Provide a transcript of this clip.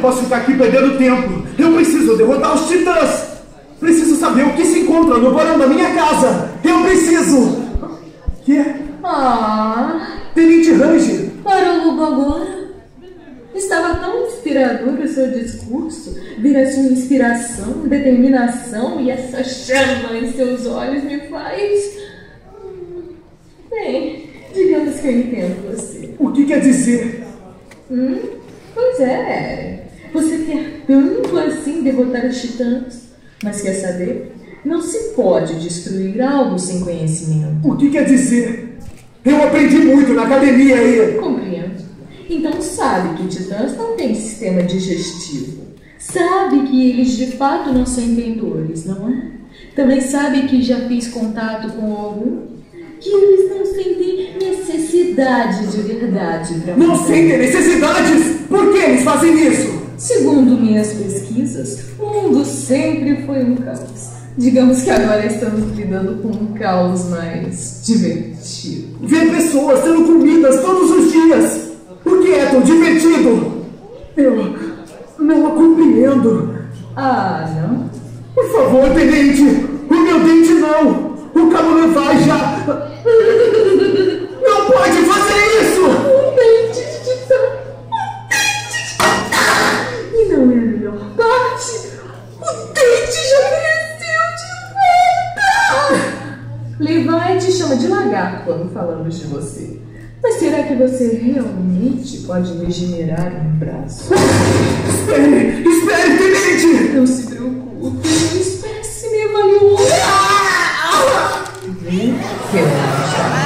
não posso ficar aqui perdendo tempo. Eu preciso derrotar os titãs. Preciso saber o que se encontra no porão da minha casa. Eu preciso. Que? Ah, Tenente Ranger. parou logo agora. Estava tão inspirador o seu discurso. Ver a sua inspiração, determinação e essa chama em seus olhos me faz. Bem, digamos que eu entendo você. O que quer dizer? Hum, pois é. Você quer tanto assim derrotar os titãs. Mas quer saber? Não se pode destruir algo sem conhecimento. O que quer dizer? Eu aprendi muito na academia aí. Compreendo. Então sabe que titãs não têm sistema digestivo. Sabe que eles de fato não são inventores, não é? Também sabe que já fiz contato com algum que eles não sentem necessidade de verdade para Não sentem necessidades. Por que eles fazem isso? Segundo minhas pesquisas, o mundo sempre foi um caos. Digamos que agora estamos lidando com um caos mais divertido. Ver pessoas sendo comidas todos os dias. O que é tão divertido? Eu não a compreendo. Ah, não? Por favor, tenente. O meu dente não. O cabo vai já. Bate! O dente já cresceu de volta! Levi chama de lagarto quando falamos de você. Mas será que você realmente pode regenerar um braço? espere! Espere, dente! Não se preocupe, uma espécime avaliou. Ah! Vem, que eu